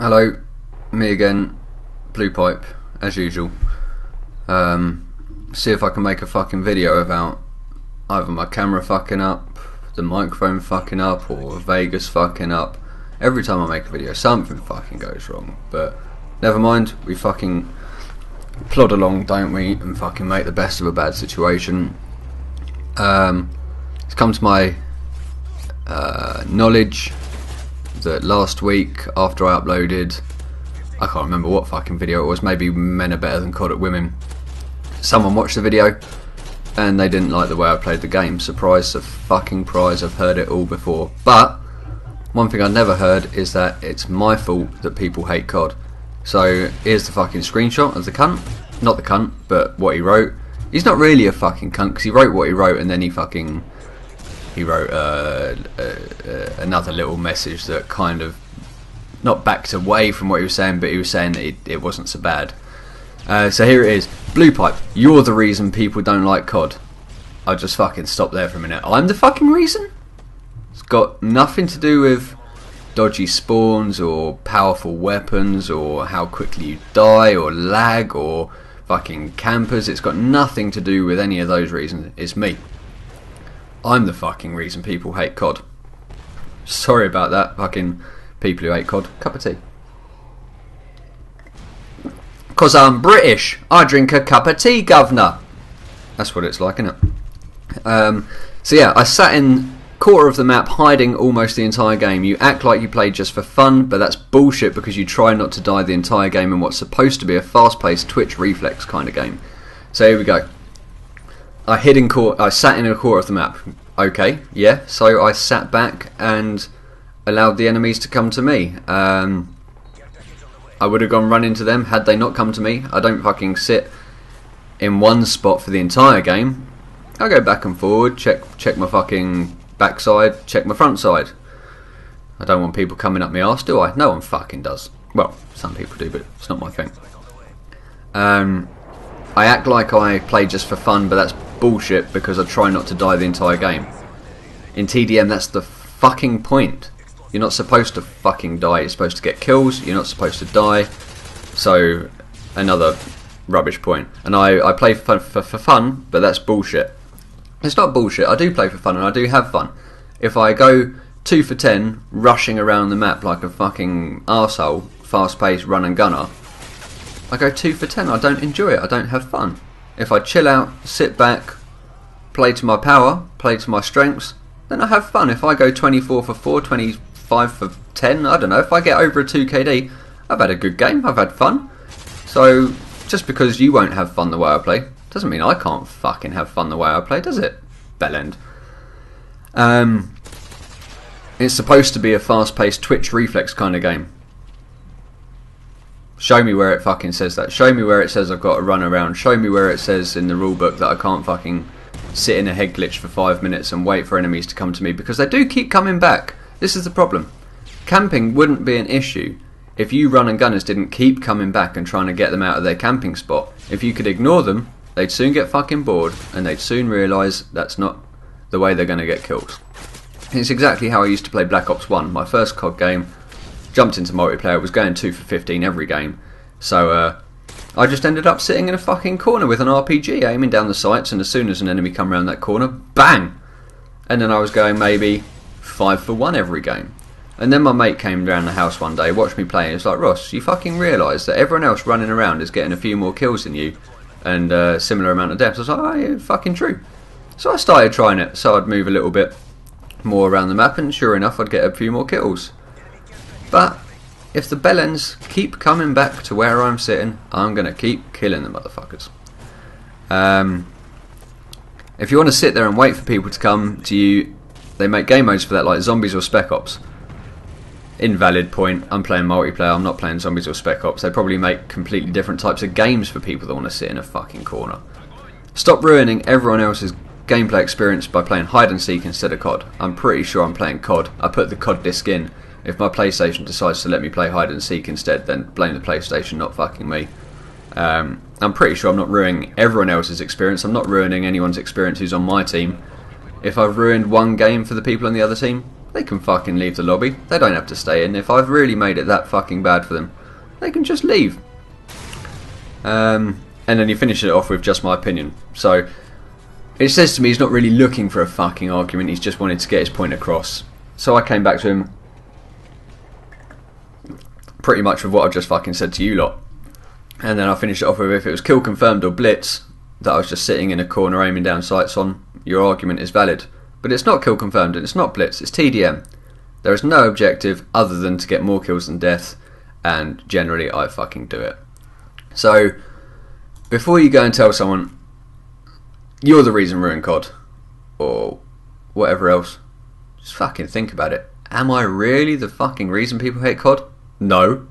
Hello, me again, Bluepipe, as usual. Um, see if I can make a fucking video about either my camera fucking up, the microphone fucking up, or Vegas fucking up. Every time I make a video, something fucking goes wrong. But never mind, we fucking plod along, don't we, and fucking make the best of a bad situation. Um, it's come to my uh, knowledge that last week after I uploaded, I can't remember what fucking video it was, maybe Men Are Better Than COD at Women. Someone watched the video and they didn't like the way I played the game. Surprise, a fucking prize, I've heard it all before. But, one thing I never heard is that it's my fault that people hate COD. So, here's the fucking screenshot of the cunt. Not the cunt, but what he wrote. He's not really a fucking cunt because he wrote what he wrote and then he fucking he wrote uh, uh, uh, another little message that kind of not backed away from what he was saying, but he was saying that it, it wasn't so bad. Uh, so here it is. Bluepipe, you're the reason people don't like COD. I'll just fucking stop there for a minute. I'm the fucking reason? Got nothing to do with dodgy spawns or powerful weapons or how quickly you die or lag or fucking campers. It's got nothing to do with any of those reasons. It's me. I'm the fucking reason people hate COD. Sorry about that, fucking people who hate COD. Cup of tea. Because I'm British. I drink a cup of tea, governor. That's what it's like, isn't it? Um, so yeah, I sat in quarter of the map hiding almost the entire game. You act like you played just for fun, but that's bullshit because you try not to die the entire game in what's supposed to be a fast-paced Twitch reflex kind of game. So here we go. I hid in court. I sat in a quarter of the map. Okay, yeah. So I sat back and allowed the enemies to come to me. Um, I would have gone run into them had they not come to me. I don't fucking sit in one spot for the entire game. I go back and forward, check check my fucking backside, check my front side. I don't want people coming up my arse, do I? No one fucking does. Well, some people do, but it's not my thing. Um, I act like I play just for fun, but that's bullshit because I try not to die the entire game. In TDM, that's the fucking point. You're not supposed to fucking die. You're supposed to get kills. You're not supposed to die. So, another rubbish point. And I, I play for, for, for fun, but that's bullshit. It's not bullshit. I do play for fun and I do have fun. If I go 2 for 10, rushing around the map like a fucking arsehole, fast paced run and gunner, I go 2 for 10. I don't enjoy it. I don't have fun. If I chill out, sit back, play to my power, play to my strengths, then I have fun. If I go 24 for 4, 25 for 10, I don't know, if I get over a 2 KD, I've had a good game, I've had fun. So, just because you won't have fun the way I play, doesn't mean I can't fucking have fun the way I play, does it? Bellend. Um, it's supposed to be a fast paced Twitch reflex kind of game. Show me where it fucking says that. Show me where it says I've got to run around. Show me where it says in the rulebook that I can't fucking sit in a head glitch for five minutes and wait for enemies to come to me because they do keep coming back. This is the problem. Camping wouldn't be an issue if you run and gunners didn't keep coming back and trying to get them out of their camping spot. If you could ignore them, they'd soon get fucking bored and they'd soon realise that's not the way they're going to get killed. It's exactly how I used to play Black Ops 1, my first COD game jumped into multiplayer. It was going two for fifteen every game, so uh, I just ended up sitting in a fucking corner with an RPG, aiming down the sights, and as soon as an enemy come around that corner, bang! And then I was going maybe five for one every game. And then my mate came down the house one day, watched me play, and was like, Ross, you fucking realise that everyone else running around is getting a few more kills than you, and a uh, similar amount of deaths. I was like, oh, yeah, fucking true. So I started trying it, so I'd move a little bit more around the map, and sure enough, I'd get a few more kills. But if the bellends keep coming back to where I'm sitting, I'm going to keep killing the motherfuckers. Um, if you want to sit there and wait for people to come to you, they make game modes for that, like Zombies or Spec Ops. Invalid point. I'm playing multiplayer. I'm not playing Zombies or Spec Ops. They probably make completely different types of games for people that want to sit in a fucking corner. Stop ruining everyone else's gameplay experience by playing hide and seek instead of COD. I'm pretty sure I'm playing COD. I put the COD disc in If my PlayStation decides to let me play hide and seek instead, then blame the PlayStation, not fucking me. Um, I'm pretty sure I'm not ruining everyone else's experience. I'm not ruining anyone's experience who's on my team. If I've ruined one game for the people on the other team, they can fucking leave the lobby. They don't have to stay in. If I've really made it that fucking bad for them, they can just leave. Um, and then you finish it off with just my opinion. So it says to me he's not really looking for a fucking argument. He's just wanted to get his point across. So I came back to him pretty much with what I just fucking said to you lot. And then I finished it off with if it was kill confirmed or blitz that I was just sitting in a corner aiming down sights on, your argument is valid. But it's not kill confirmed and it's not blitz, it's TDM. There is no objective other than to get more kills than deaths, and generally I fucking do it. So, before you go and tell someone, you're the reason ruin COD, or whatever else, just fucking think about it. Am I really the fucking reason people hate COD? No.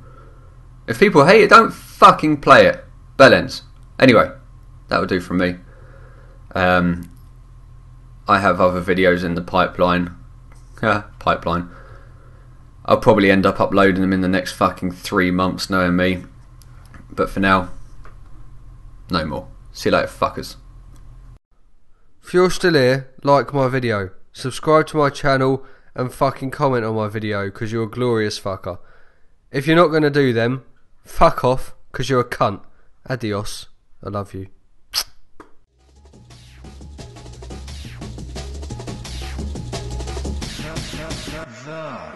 If people hate it, don't fucking play it. Bell ends. Anyway, that would do from me. Um, I have other videos in the pipeline. pipeline. I'll probably end up uploading them in the next fucking three months, knowing me. But for now, no more. See you later, fuckers. If you're still here, like my video, subscribe to my channel, and fucking comment on my video because you're a glorious fucker. If you're not going to do them, fuck off because you're a cunt. Adios. I love you. The